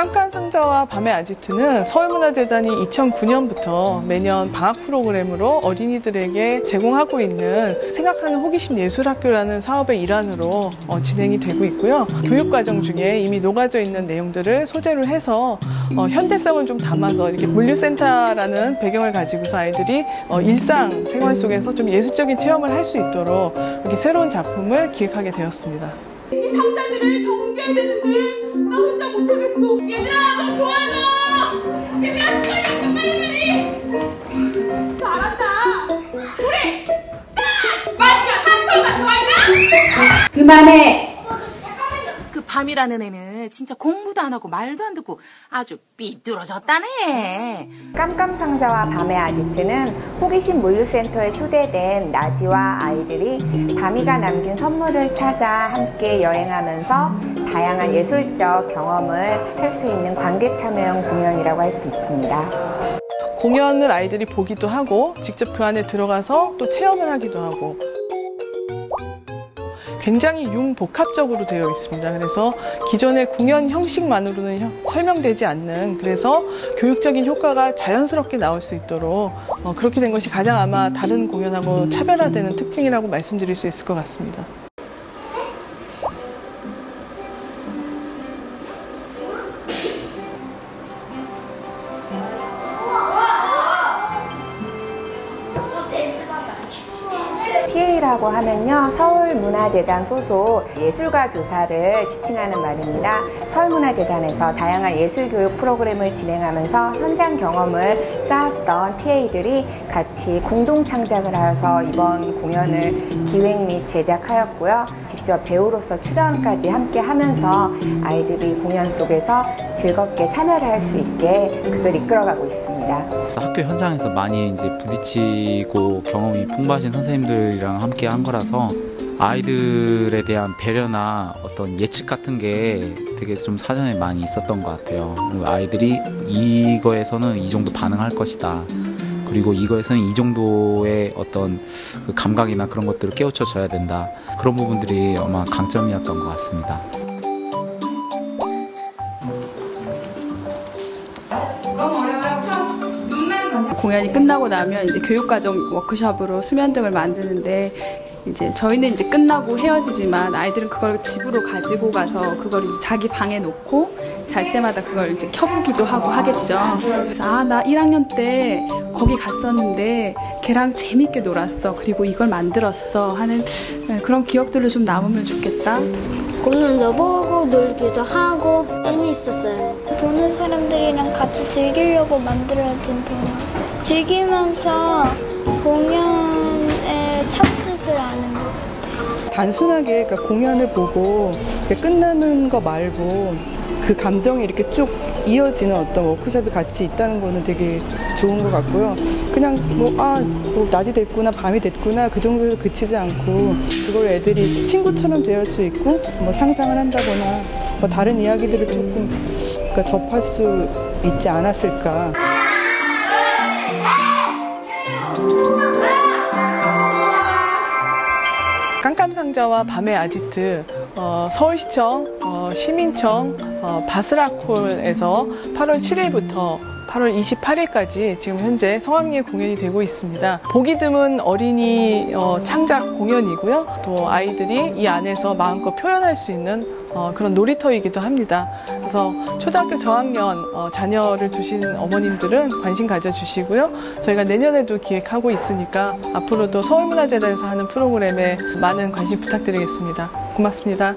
깜깜상자와 밤의 아지트는 서울문화재단이 2009년부터 매년 방학 프로그램으로 어린이들에게 제공하고 있는 생각하는 호기심 예술학교라는 사업의 일환으로 어, 진행이 되고 있고요. 교육과정 중에 이미 녹아져 있는 내용들을 소재로 해서 어, 현대성을 좀 담아서 이렇게 물류센터라는 배경을 가지고서 아이들이 어, 일상 생활 속에서 좀 예술적인 체험을 할 수 있도록 이렇게 새로운 작품을 기획하게 되었습니다. 이 상자들을 더 옮겨야 되는데? 나 혼자 못하겠어. 얘들아 너 도와줘! 얘들아 시간이 없어 빨리빨리! 잘한다! 우리 딱 마지막 한 번만 더 하자 그만해! 그 밤이라는 애는 진짜 공부도 안 하고 말도 안 듣고 아주 삐뚤어졌다네. 깜깜상자와 밤의 아지트는 호기심 물류센터에 초대된 나지와 아이들이 밤이가 남긴 선물을 찾아 함께 여행하면서 다양한 예술적 경험을 할 수 있는 관객 참여형 공연이라고 할 수 있습니다. 공연을 아이들이 보기도 하고 직접 그 안에 들어가서 또 체험을 하기도 하고 굉장히 융복합적으로 되어 있습니다. 그래서 기존의 공연 형식만으로는 혀- 설명되지 않는 그래서 교육적인 효과가 자연스럽게 나올 수 있도록 어, 그렇게 된 것이 가장 아마 다른 공연하고 차별화되는 특징이라고 말씀드릴 수 있을 것 같습니다. TA라고 하면요, 서울문화재단 소속 예술가 교사를 지칭하는 말입니다. 서울문화재단에서 다양한 예술교육 프로그램을 진행하면서 현장 경험을 쌓았던 TA들이 같이 공동 창작을 하여서 이번 공연을 기획 및 제작하였고요. 직접 배우로서 출연까지 함께 하면서 아이들이 공연 속에서 즐겁게 참여를 할 수 있게 그걸 이끌어가고 있습니다. 학교 현장에서 많이 이제 부딪히고 경험이 풍부하신 선생님들이랑 함께 한 거라서 아이들에 대한 배려나 어떤 예측 같은 게 되게 좀 사전에 많이 있었던 것 같아요. 아이들이 이거에서는 이 정도 반응할 것이다. 그리고 이거에서는 이 정도의 어떤 그 감각이나 그런 것들을 깨우쳐 줘야 된다. 그런 부분들이 아마 강점이었던 것 같습니다. 공연이 끝나고 나면 이제 교육과정 워크숍으로 수면 등을 만드는데 이제 저희는 이제 끝나고 헤어지지만 아이들은 그걸 집으로 가지고 가서 그걸 이제 자기 방에 놓고 잘 때마다 그걸 이제 켜보기도 하고 하겠죠. 그래서 아 나 1학년 때 거기 갔었는데 걔랑 재밌게 놀았어. 그리고 이걸 만들었어 하는 네, 그런 기억들을 좀 남으면 좋겠다. 공연도 보고 놀기도 하고 재미있었어요. 보는 사람들이랑 같이 즐기려고 만들어진 동화. 즐기면서 공연의 첫 뜻을 아는 것 같아요. 단순하게 그러니까 공연을 보고 끝나는 거 말고 그 감정이 이렇게 쭉 이어지는 어떤 워크숍이 같이 있다는 거는 되게 좋은 것 같고요. 그냥 뭐, 아, 뭐 낮이 됐구나, 밤이 됐구나, 그 정도에서 그치지 않고, 그걸 애들이 친구처럼 대할 수 있고, 뭐 상상을 한다거나, 뭐 다른 이야기들을 조금 그러니까 접할 수 있지 않았을까. 깜깜상자와 밤의 아지트 어, 서울시청 어, 시민청 어, 바스라콜에서 8월 7일부터 8월 28일까지 지금 현재 성황리에 공연이 되고 있습니다. 보기 드문 어린이 어, 창작 공연이고요. 또 아이들이 이 안에서 마음껏 표현할 수 있는 어, 그런 놀이터이기도 합니다. 그래서 초등학교 저학년 어, 자녀를 두신 어머님들은 관심 가져주시고요. 저희가 내년에도 기획하고 있으니까 앞으로도 서울문화재단에서 하는 프로그램에 많은 관심 부탁드리겠습니다. 고맙습니다.